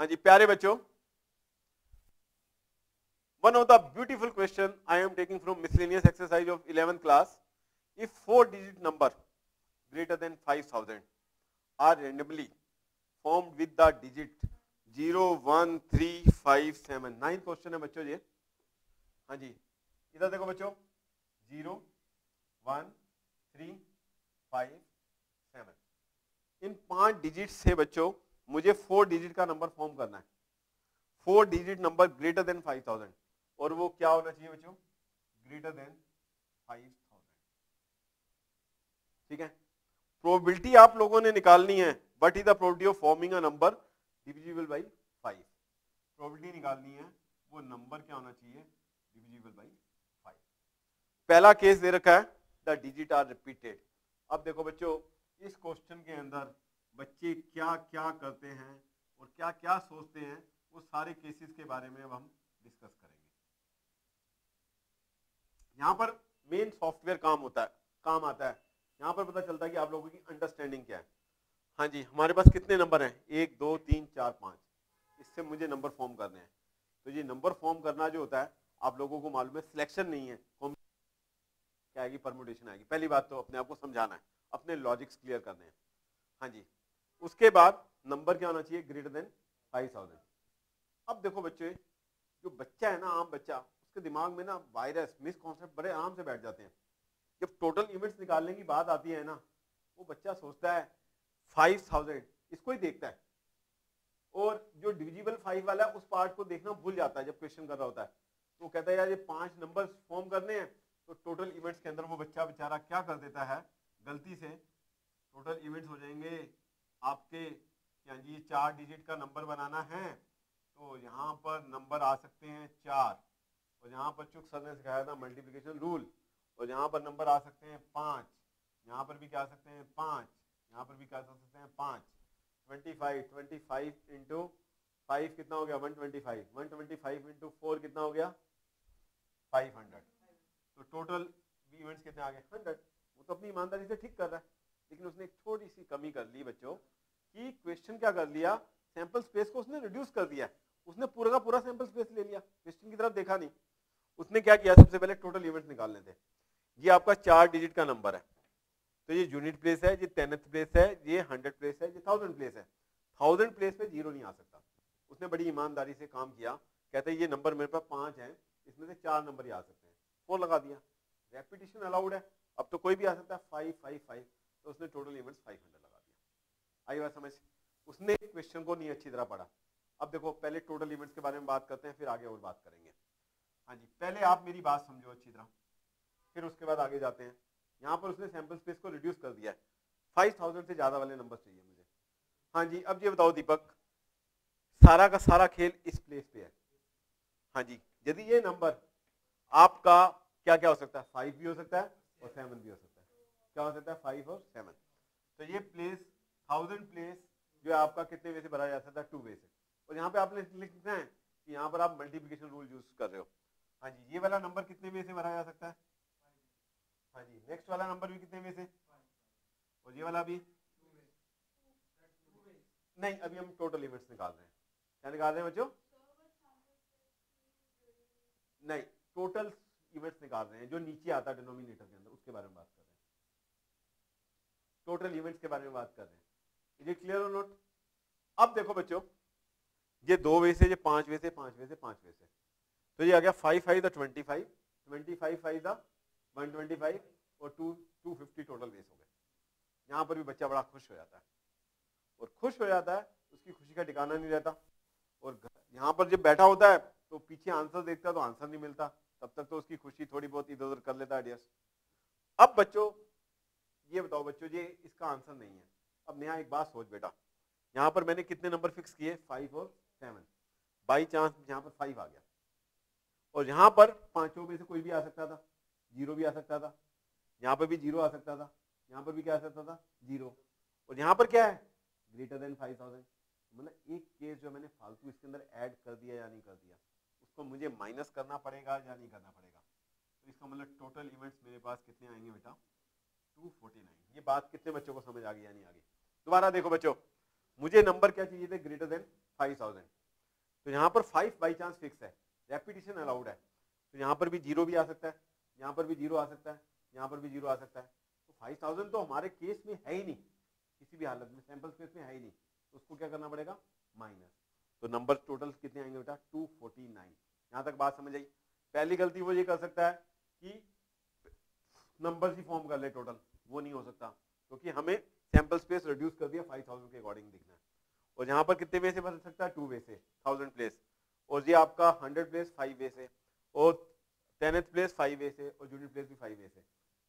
हाँ जी, प्यारे बच्चों one of the beautiful question I am taking from miscellaneous exercise of eleventh class if four digit number greater than five thousand are randomly form with the digit zero one three five seven ninth question है बच्चों ये। हाँ जी, इधर देखो बच्चों zero one three five seven इन पाँच digit से बच्चों मुझे फोर डिजिट का नंबर फॉर्म करना है। Four digit number greater than five thousand और वो क्या होना चाहिए बच्चों? ग्रेटर देन फाइव थाउज़ेंड ठीक है? प्रोबेबिलिटी आप लोगों ने निकालनी है but is the probability of forming a number divisible by five probability निकालनी है, वो नंबर क्या होना चाहिए? डिविजिबल बाई फाइव पहला केस दे रखा है द डिजिट आर रिपीटेड अब देखो बच्चों, इस क्वेश्चन के अंदर बच्चे क्या क्या करते हैं और क्या क्या सोचते हैं, वो सारे केसेस के बारे में अब हम डिस्कस करेंगे। यहाँ पर मेन सॉफ्टवेयर काम होता है, काम आता है। यहाँ पर पता चलता है कि आप लोगों की अंडरस्टैंडिंग क्या है। हाँ जी, हमारे पास कितने नंबर हैं? एक, दो, तीन, चार, पाँच। इससे मुझे नंबर फॉर्म करने हैं। तो ये नंबर फॉर्म करना जो होता है, आप लोगों को मालूम है सिलेक्शन नहीं है। क्या आएगी? परमोटेशन आएगी। पहली बात तो अपने आप को समझाना है। अपने लॉजिक्स क्लियर करने हैं। हाँ जी। उसके बाद नंबर क्या होना चाहिए? ग्रेटर देन फाइव थाउज़ेंड अब देखो बच्चे, जो बच्चा है ना, आम बच्चा, उसके दिमाग में ना वायरस मिस कॉन्सेप्ट बड़े आराम से बैठ जाते हैं। जब टोटल इवेंट्स निकालने की बात आती है ना, वो बच्चा सोचता है फाइव थाउज़ेंड इसको ही देखता है। और जो डिविजिबल फाइव वाला है, उस पार्ट को देखना भूल जाता है जब क्वेश्चन कर रहा होता है। तो कहता है, यार, ये पाँच नंबर फॉर्म करने हैं तो टोटल इवेंट्स के अंदर वो बच्चा बेचारा क्या कर देता है? गलती से टोटल इवेंट्स हो जाएँगे आपके जी, चार डिजिट का नंबर बनाना है तो यहाँ पर नंबर आ सकते हैं चार। और यहाँ पर चुक सर ने सिखाया था मल्टीप्लिकेशन रूल और यहाँ पर नंबर आ सकते हैं पाँच। यहाँ पर भी क्या आ सकते हैं पाँच। यहाँ पर भी क्या कर सकते हैं पाँच। Twenty five twenty five into five कितना हो गया? One twenty five one twenty five into four कितना हो गया? फाइव हंड्रेड तो टोटल इवेंट्स कितने आ गए? हंड्रेड वो तो अपनी ईमानदारी से ठीक कर रहा है, लेकिन उसने एक थोड़ी सी कमी कर ली, बच्चों। कि क्वेश्चन क्या कर लिया? सैंपल स्पेस को उसने रिड्यूस कर दिया उसने पूरा का पूरा सैंपल स्पेस ले लिया। क्वेश्चन की तरफ़ देखा नहीं। उसने क्या किया? सबसे पहले टोटल इवेंट्स निकालने थे। ये आपका चार डिजिट का नंबर है। तो ये यूनिट प्लेस है, ये टेंथ प्लेस है, ये हंड्रेड प्लेस है, ये थाउज़ेंड प्लेस है। थाउज़ेंड प्लेस पे ज़ीरो नहीं आ सकता। उसने बड़ी ईमानदारी से काम किया। कहते ये नंबर मेरे पास पाँच है। इसमें से चार नंबर ही आ सकते हैं। फोर लगा दिया। रेपिटेशन अलाउड है। अब तो कोई भी आ सकता है। फाइव फाइव फाइव तो उसने टोटल इवेंट्स फाइव हंड्रेड आई बात समझ उसने क्वेश्चन को नहीं अच्छी तरह पढ़ा। अब देखो, पहले टोटल इवेंट्स के बारे में बात करते हैं, फिर आगे और बात करेंगे। हाँ जी, पहले आप मेरी बात समझो अच्छी तरह। फिर उसके बाद आगे जाते हैं। यहाँ पर उसने सैंपल स्पेस को रिड्यूस कर दिया है। फाइव थाउज़ेंड से ज़्यादा वाले नंबर चाहिए मुझे। हाँ जी, अब ये बताओ दीपक, सारा का सारा खेल इस प्लेस पे है। हाँ जी, यदि ये नंबर आपका क्या क्या हो सकता है? फाइव भी हो सकता है और सेवन भी हो सकता है। क्या हो सकता है? फाइव और सेवन तो ये प्लेस थाउज़ेंड प्लेस जो है आपका कितने वे से भरा जा सकता है टू वे से। और यहाँ पे आपने लिखना है कि यहाँ पर आप मल्टीप्लीकेशन रूल यूज़ कर रहे हो। हाँ जी, ये वाला नंबर कितने वे से भरा जा सकता है? हाँ जी नेक्स्ट वाला नंबर भी कितने में से? और ये वाला भी? नहीं, अभी हम टोटल इवेंट्स निकाल रहे हैं। क्या निकाल रहे हैं बच्चों? नहीं टोटल इवेंट्स निकाल रहे हैं, जो नीचे आता है डिनोमिनेटर के अंदर, उसके बारे में बात कर रहे हैं। टोटल इवेंट्स के बारे में बात कर रहे हैं। ये क्लियर और नोट अब देखो बच्चों, ये दो वे से, ये पाँच वे से, पाँच वे से, पाँच वे से। तो ये आ गया five five the twenty five twenty five five the 125 और 2 250 टोटल वेस हो गए। यहाँ पर भी बच्चा बड़ा खुश हो जाता है। और खुश हो जाता है, उसकी खुशी का ठिकाना नहीं रहता। और यहाँ पर जब बैठा होता है तो पीछे आंसर देखता है तो आंसर नहीं मिलता। तब तक तो उसकी खुशी थोड़ी बहुत इधर उधर कर लेता है अब बच्चों, ये बताओ बच्चों, ये इसका आंसर नहीं है। अब नया एक बात सोच बेटा। यहाँ पर मैंने कितने नंबर फिक्स किए? फाइव और सेवन बाई चांस यहाँ पर फाइव आ गया। और यहाँ पर पाँचों में से कोई भी आ सकता था। ज़ीरो भी आ सकता था। यहाँ पर भी ज़ीरो आ सकता था। यहाँ पर भी क्या आ सकता था? ज़ीरो और यहाँ पर क्या है? ग्रेटर देन फाइव थाउज़ेंड मतलब एक केस जो मैंने फालतू इसके अंदर ऐड कर दिया या नहीं कर दिया, उसको मुझे माइनस करना पड़ेगा या नहीं करना पड़ेगा? तो इसका मतलब टोटल इवेंट्स मेरे पास कितने आएँगे बेटा? 249 ये बात कितने बच्चों को समझ आ गई या नहीं आ गई? दोबारा देखो बच्चों, मुझे नंबर क्या चाहिए थे? Greater than five thousand. तो यहाँ पर फाइव बाई चांस फिक्स है। रेपिटेशन अलाउड है। तो यहाँ पर भी ज़ीरो भी आ सकता है, यहाँ पर भी ज़ीरो आ सकता है, यहाँ पर भी ज़ीरो आ सकता है। तो फाइव थाउज़ेंड तो हमारे केस में है ही नहीं। किसी भी हालत में सैंपल स्पेस में है ही नहीं। तो उसको क्या करना पड़ेगा? माइनस। तो नंबर टोटल कितने आएँगे बेटा? Two forty nine. यहाँ तक बात समझ आई। पहली गलती वो ये कर सकता है कि नंबर ही फॉर्म कर ले टोटल वो नहीं हो सकता। क्योंकि हमें सैंपल स्पेस रिड्यूस कर दिया फाइव थाउज़ेंड के अकॉर्डिंग दिखना है। और यहाँ पर कितने वे से बदल सकता है? टू वे से थाउज़ेंड प्लेस और ये आपका हंड्रेड प्लेस फाइव वे से। और टेनेथ प्लेस फाइव वे से। और यूनिट प्लेस भी फाइव वे से।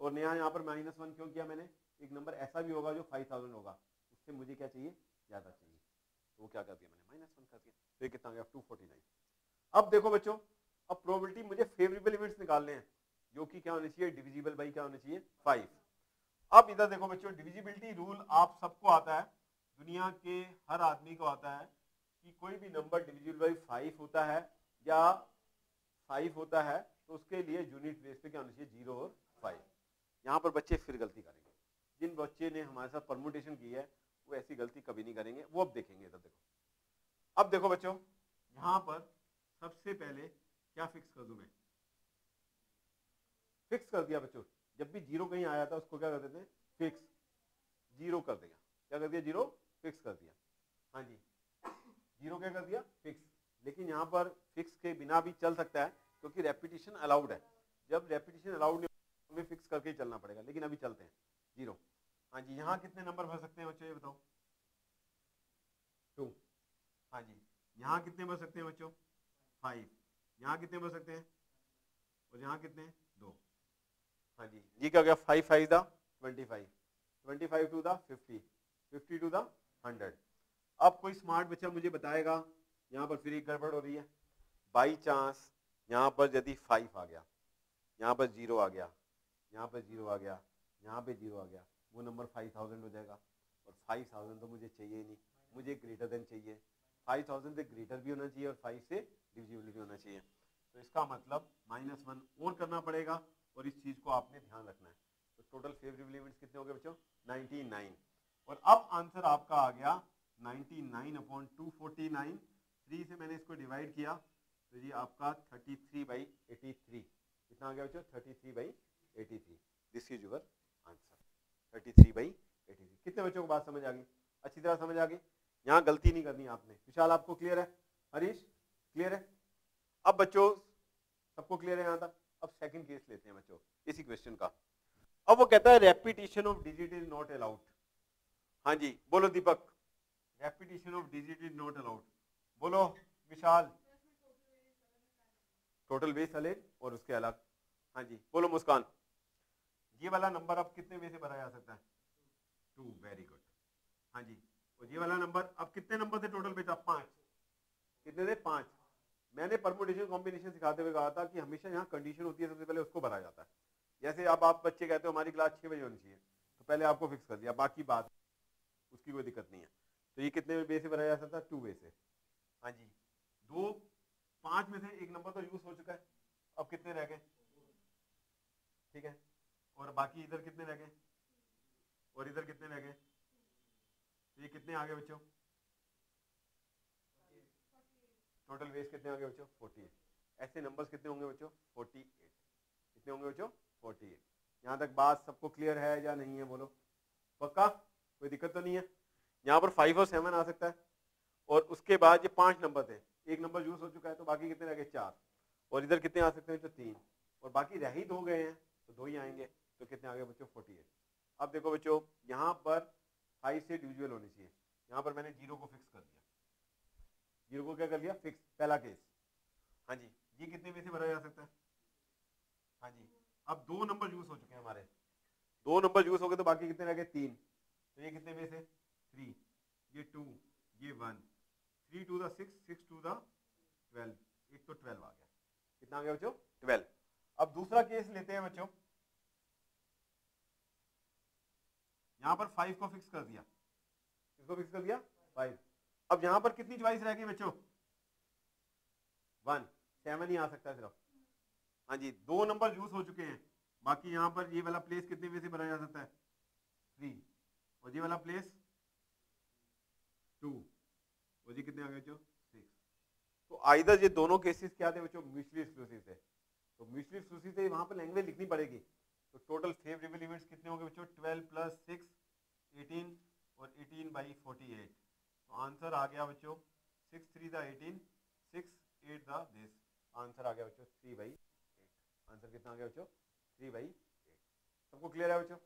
और नया यहाँ पर माइनस वन क्यों किया मैंने? एक नंबर ऐसा भी होगा जो फाइव थाउज़ेंड होगा। उससे मुझे क्या चाहिए? ज़्यादा चाहिए। तो वो क्या कर दिया मैंने? माइनस वन कर दिया। तो ये कितना टू फोर्टी नाइन अब देखो बच्चों, अब प्रोबेबिलिटी मुझे फेवरेबल इवेंट्स निकालने हैं। जो कि क्या होने चाहिए? डिविजिबल बाई क्या होने चाहिए? फाइव अब इधर देखो बच्चों डिविजिबिलिटी रूल आप सबको आता है, दुनिया के हर आदमी को आता है कि कोई भी नंबर डिविजिबल बाई फाइव होता है या फाइव होता है तो उसके लिए यूनिट बेस पे क्या होना चाहिए? ज़ीरो और फाइव यहाँ पर बच्चे फिर गलती करेंगे। जिन बच्चे ने हमारे साथ परमुटेशन की है, वो ऐसी गलती कभी नहीं करेंगे। वो अब देखेंगे इधर देखो। अब देखो बच्चों, यहाँ पर सबसे पहले क्या फिक्स कर दूँ मैं? फिक्स कर दिया बच्चों, जब भी ज़ीरो कहीं आया था उसको क्या कर देते फिक्स, ज़ीरो कर देगा क्या कर दिया? ज़ीरो, फिक्स कर दिया। हाँ जी, ज़ीरो क्या कर दिया? फिक्स। लेकिन यहाँ पर फिक्स के बिना भी चल सकता है, क्योंकि रेपिटेशन अलाउड है। जब रेपिटेशन अलाउड नहीं हमें फिक्स करके ही चलना पड़ेगा, लेकिन अभी चलते हैं। ज़ीरो। हाँ जी, यहाँ कितने नंबर भर सकते हैं बच्चों, ये बताओ? टू हाँ जी, यहाँ कितने भर सकते हैं बच्चों? फाइव यहाँ कितने भर सकते हैं? और यहाँ कितने? दो हाँ जी, ये क्या हो गया? Five five the twenty five twenty five two the fifty fifty two the hundred अब कोई स्मार्ट बच्चा मुझे बताएगा, यहाँ पर फिर एक गड़बड़ हो रही है। बाई चांस यहाँ पर यदि फाइव आ गया, यहाँ पर ज़ीरो आ गया, यहाँ पर ज़ीरो आ गया, यहाँ पे ज़ीरो आ गया, वो नंबर फाइव थाउज़ेंड हो जाएगा। और फाइव थाउज़ेंड तो मुझे चाहिए नहीं, मुझे ग्रेटर देन चाहिए। फाइव थाउज़ेंड से ग्रेटर भी होना चाहिए और फाइव से डिविजिबल भी होना चाहिए। तो इसका मतलब माइनस वन और करना पड़ेगा। और इस चीज़ को आपने ध्यान रखना है। तो टोटल फेवरेबल इवेंट्स कितने हो गए बच्चों? 99 और अब आंसर आपका आ गया 99 upon two forty nine three से मैंने इसको डिवाइड किया तो ये आपका 33 बाई एटी कितना आ गया बच्चों? 33 by eighty this is your answer 33 by eighty कितने बच्चों को बात समझ आ गई? अच्छी तरह समझ आ गई। यहाँ गलती नहीं करनी आपने। विशाल, आपको क्लियर है? हरीश क्लियर है? अब बच्चों, सबको क्लियर है यहाँ तक? अब सेकंड केस लेते हैं बच्चों, इसी क्वेश्चन का। अब वो कहता है repetition of digit is not allowed हाँ जी, बोलो Deepak. Repetition of digit is not allowed बोलो, विशाल। टोटल बेस अलग और उसके अलग। हाँ जी, बोलो मुस्कान। ये वाला नंबर अब कितने में से भरा जा सकता है? टू वेरी गुड हाँ जी, और ये वाला नंबर अब कितने नंबर थे टोटल बेटा पाँच। कितने थे? पाँच। मैंने परमुटेशन कॉम्बिनेशन सिखाते हुए कहा था कि हमेशा यहाँ कंडीशन होती है, सबसे पहले उसको भरा जाता है। जैसे अब आप बच्चे कहते हो, हमारी क्लास छः बजे होनी चाहिए। तो पहले आपको फिक्स कर दिया। बाकी बात, उसकी कोई दिक्कत नहीं है। तो ये कितने बे से भरा जाता था? टू वे से। हाँ जी। दो, पाँच में से एक नंबर तो यूज़ हो चुका है। अब कितने रह गए? ठीक है। और बाकी इधर कितने रह गए? और इधर कितने रह गए? तो ये कितने आ गए बच्चों? टोटल वेस्ट कितने होंगे बच्चों? 48 ऐसे नंबर्स कितने होंगे बच्चों? 48 कितने होंगे बच्चों? 48 यहाँ तक बात सबको क्लियर है या नहीं है बोलो? पक्का? कोई दिक्कत तो नहीं है? यहाँ पर फाइव और सेवन आ सकता है। और उसके बाद ये पाँच नंबर थे। एक नंबर यूज़ हो चुका है तो बाकी कितने रह गए? चार। और इधर कितने आ सकते हैं तो तीन। और बाकी रह ही दो गए हैं तो दो ही आएँगे। तो कितने आ गए बच्चों? फोर्टी अब देखो बच्चों, यहाँ पर फाइव से डिविजुअल होनी चाहिए। यहाँ पर मैंने ज़ीरो को फिक्स कर दिया। ज़ीरो को क्या कर लिया फिक्स पहला केस हाँ जी। ये कितने में से भरा जा सकता है? हाँ जी। अब दो नंबर यूज़ हो चुके हैं हमारे। दो नंबर यूज़ हो गए तो बाकी कितने रह गए? तीन। तो ये कितने में से? थ्री ये टू ये one three two the six two the एक तो ट्वेल्व आ गया। कितना आ गया बच्चों? ट्वेल्व अब दूसरा केस लेते हैं बच्चों। यहाँ पर फाइव को फिक्स कर दिया। किसको फिक्स कर दिया? फाइव अब यहाँ पर कितनी च्वाइस रह गई बच्चों? वन सेवन ही आ सकता है सिर्फ़। हाँ जी, दो नंबर यूज़ हो चुके हैं। बाकी यहाँ पर ये वाला प्लेस कितने में से बनाया जा सकता है? थ्री और ये वाला प्लेस टू और जी कितने आ गए बच्चों? सिक्स तो आइदर ये दोनों केसेस क्या थे बच्चों? म्यूचुअली एक्सक्लूसिव थे। तो म्यूचुअली एक्सक्लूसिव थे वहाँ पर लैंग्वेज लिखनी पड़ेगी। तो टोटल फेवरेबल इवेंट्स कितने होंगे बच्चों? ट्वेल्व प्लस सिक्स एटीन और eighteen by forty eight answer आ गया बच्चों six three the eighteen six eight the this answer आ गया बच्चों थ्री बाई एट आंसर कितना आ गया बच्चों थ्री बाई एट सबको क्लियर है बच्चों?